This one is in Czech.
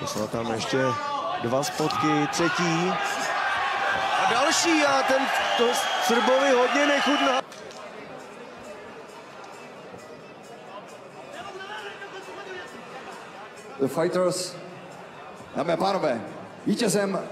Poslal tam ještě dva spotky, třetí. A další a ten to Srbovi hodně nechutná. The Fighters, dámy a pánové, vítězem